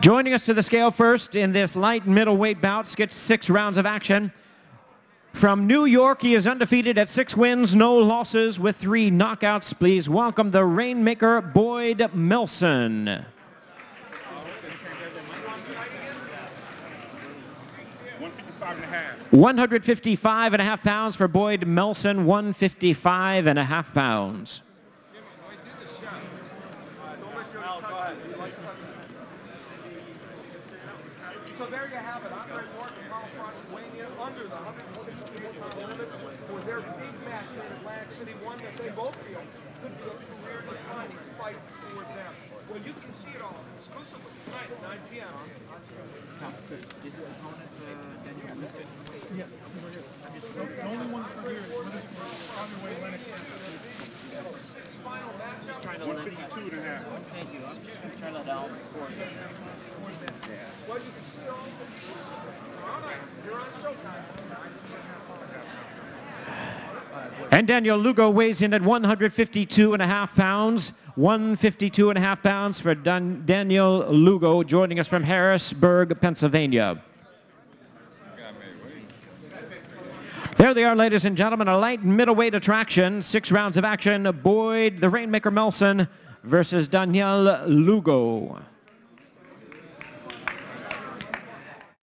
Joining us to the scale first in this light middleweight bout, gets six rounds of action. From New York, he is undefeated at six wins, no losses, with three knockouts. Please welcome the Rainmaker, Boyd Melson. 155 and a half pounds for Boyd Melson, 155 and a half pounds. So there you have it. Andre Ward and Carl Froch weighing in under the 160 pound limit for their big match in Atlantic City, one that they both feel could be a career-defining fight for them. Well, you can see it all exclusively tonight at 9 p.m. Is his opponent uh, Daniel Lugo? Yes. The only one from here is Witherspoon, Conway Lennox. Final matchup. Just trying to let that. 52 and a half. Thank you. I'm just going to try to let Al record this. And Daniel Lugo weighs in at 152 and a half pounds. 152 and a half pounds for Dan Daniel Lugo, joining us from Harrisburg, Pennsylvania. There they are, ladies and gentlemen, a light middleweight attraction. Six rounds of action. Boyd, the Rainmaker Melson versus Daniel Lugo.